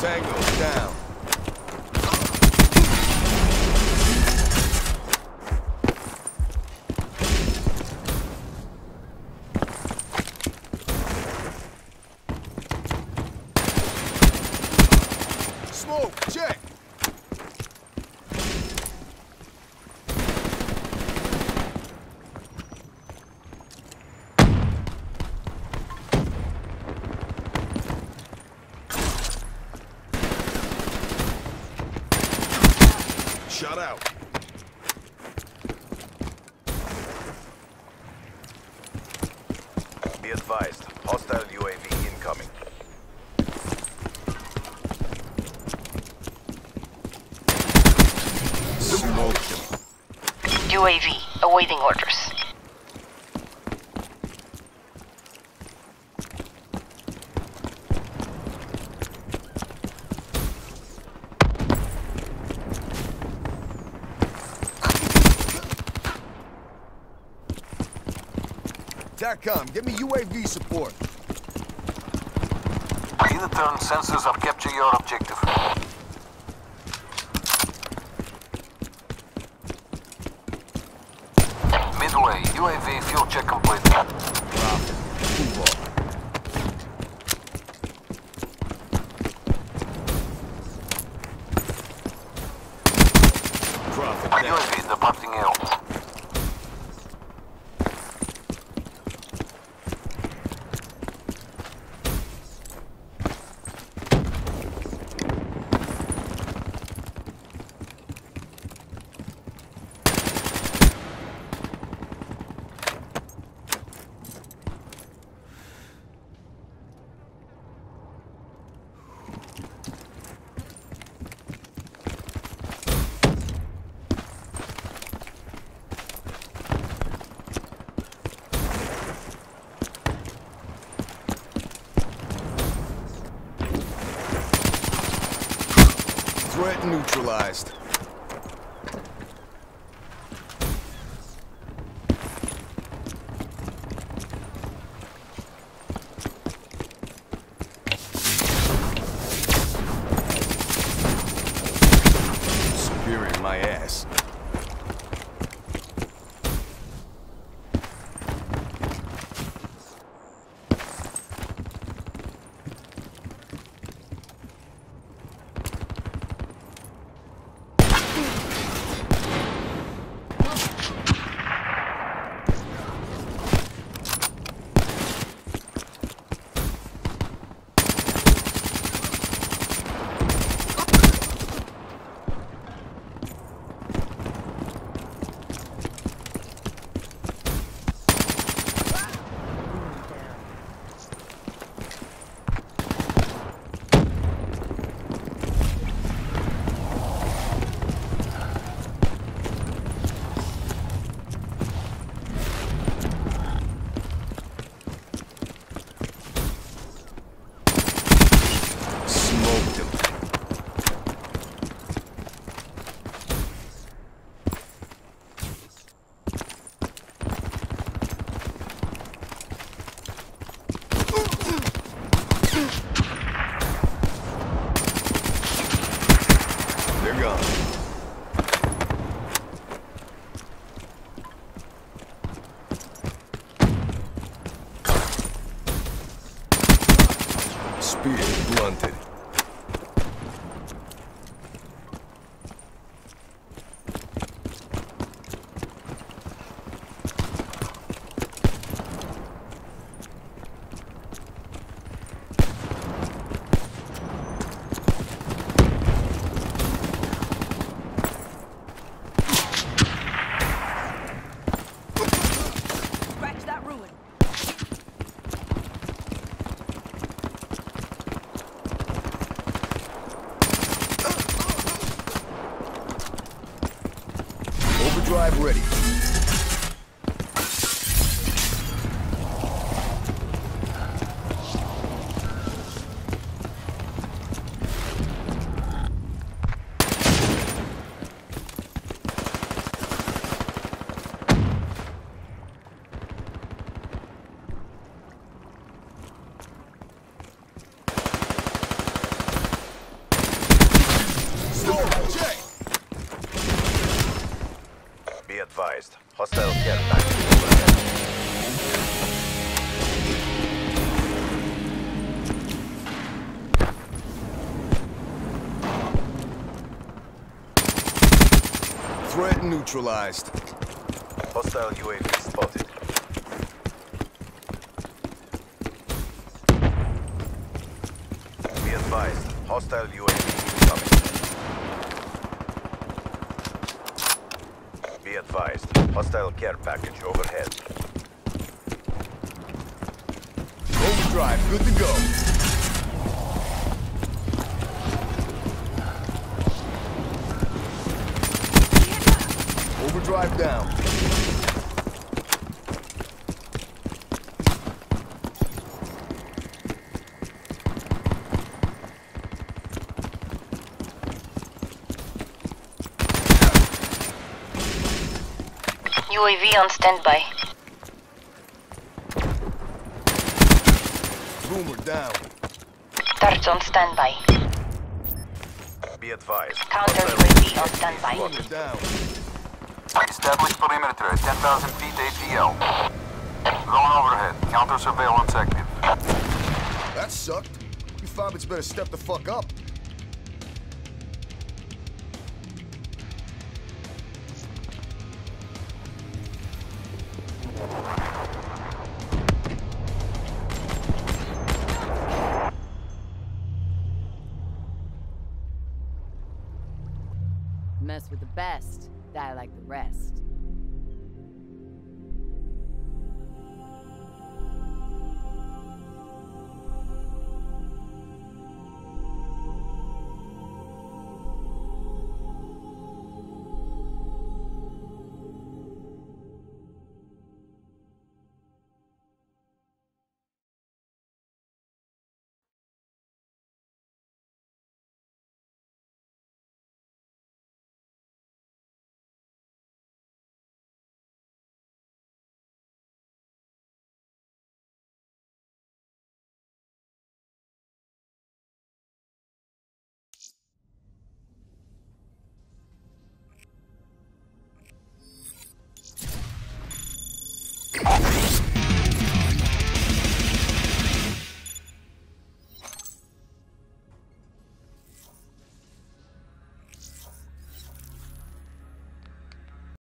Tango down. Smoke, check. Shut out. Be advised, hostile UAV incoming. Smoked him. UAV, awaiting orders. TACCOM, give me UAV support. In turn, sensors are capture your objective. Midway, UAV fuel check complete. Move on. Profit down. UAV departing AO. Threat neutralized. Superior my ass. Threat neutralized. Hostile UAV spotted. Be advised. Hostile UAV incoming. Be advised. Hostile care package overhead. Overdrive, good to go. Overdrive down. UAV on standby. Boomer down. Turrets on standby. Be advised. Counter Hostile UAV on standby. Boomer down. Establish perimeter at 10,000 feet ATL. Drone overhead. Counter surveillance active. That sucked. You Fobbits better step the fuck up. Mess with the best, die like the rest.